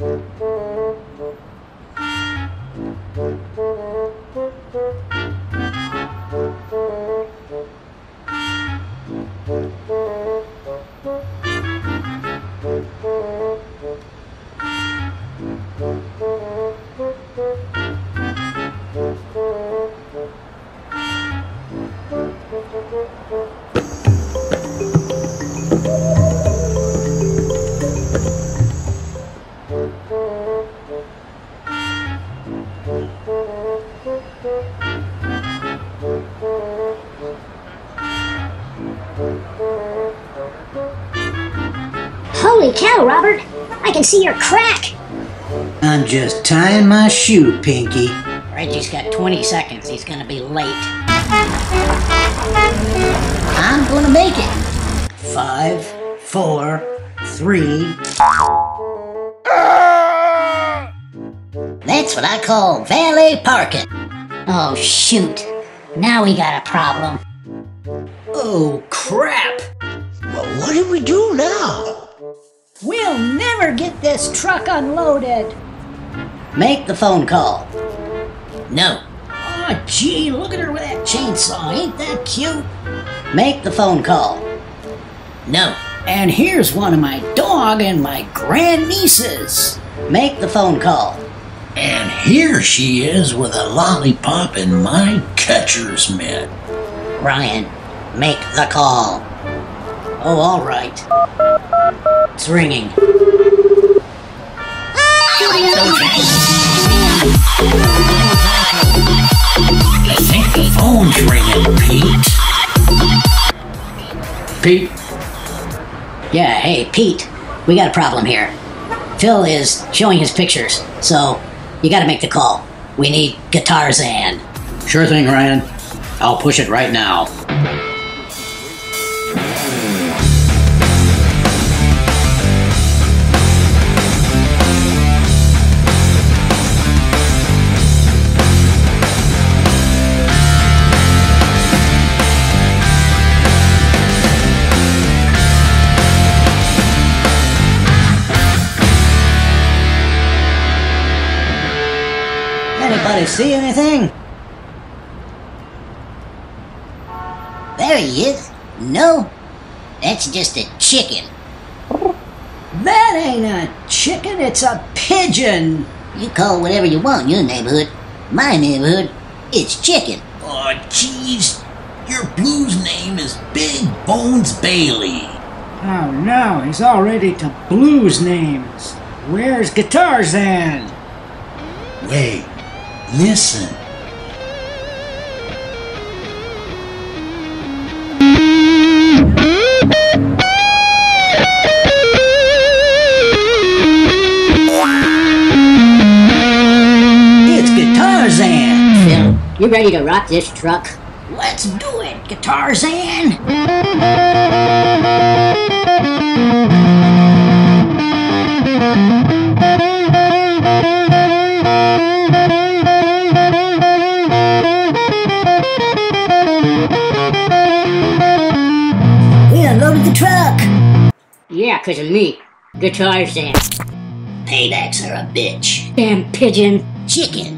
嗯。Cow, Robert! I can see your crack! I'm just tying my shoe, Pinky. Reggie's got 20 seconds. He's gonna be late. I'm gonna make it. Five, four, three. That's what I call valet parking. Oh, shoot. Now we got a problem. Oh, crap! Well, what do we do now? We'll never get this truck unloaded. Make the phone call. No. Oh, gee, look at her with that chainsaw. Ain't that cute? Make the phone call. No. And here's one of my dog and my grandnieces. Make the phone call. And here she is with a lollipop in my catcher's mitt. Ryan, make the call. Oh, all right. It's ringing. I think the phone's ringing, Pete. Pete, Yeah, hey, Pete, we got a problem here. Phil is showing his pictures, so you gotta make the call. We need Guitarzan. sure thing, Ryan. I'll push it right now. Anybody see anything? There he is. No, that's just a chicken. That ain't a chicken, it's a pigeon. You call whatever you want in your neighborhood. My neighborhood, it's chicken. Oh, jeez. Your blues name is Big Bones Bailey. Oh no, he's already to blues names. Where's Guitarzan? Wait, listen. It's Guitarzan. Phil, you ready to rock this truck? Let's do it, Guitar truck. Yeah, 'cause of me. Guitarzan. Paybacks are a bitch. Damn pigeon. Chicken.